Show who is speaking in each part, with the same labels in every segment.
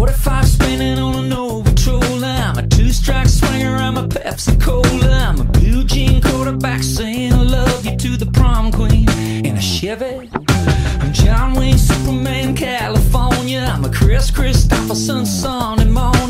Speaker 1: 45 spinning on an overtrol. I'm a two strike swinger, I'm a Pepsi Cola. I'm a blue jean quarterback saying I love you to the prom queen in a Chevy. I'm John Wayne, Superman, California. I'm a Kris Kristofferson, Sunday morning.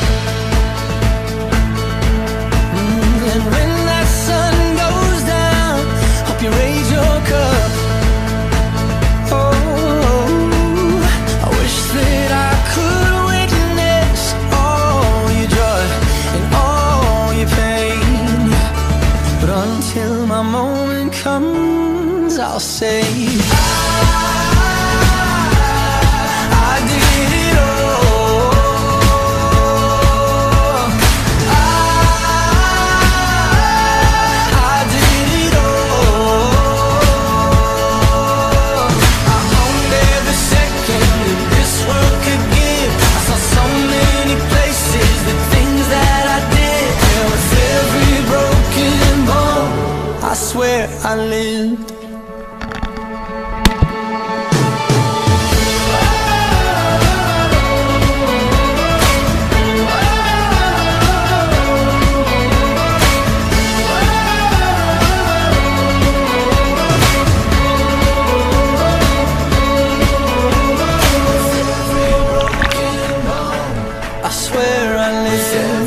Speaker 2: comes, I'll say. silent I swear I
Speaker 3: live.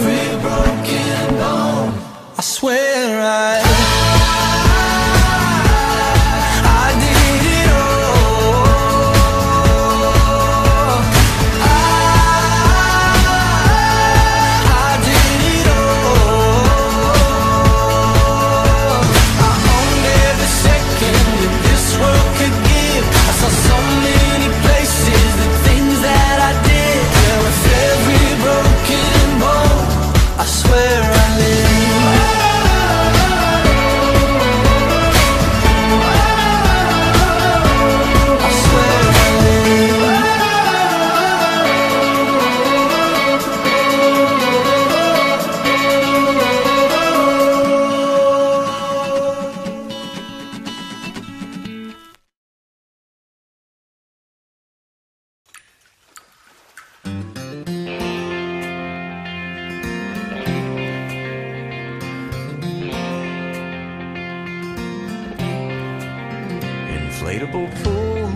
Speaker 3: Pool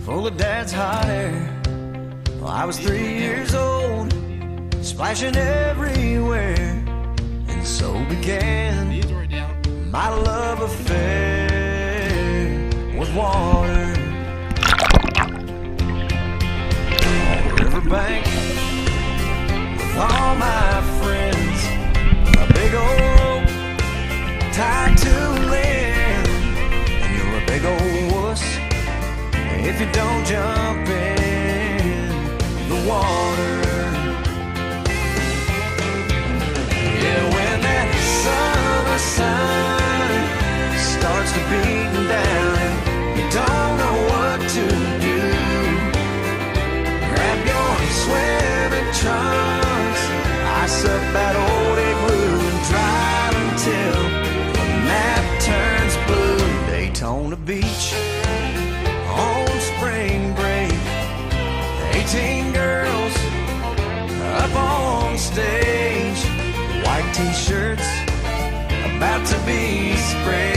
Speaker 3: full of dad's hot air. Well, I was three years old, splashing everywhere, and so began my love affair with water. Riverbank if you don't jump in the water. Yeah, when that summer sun starts to beat stage, white t-shirts about to be sprayed.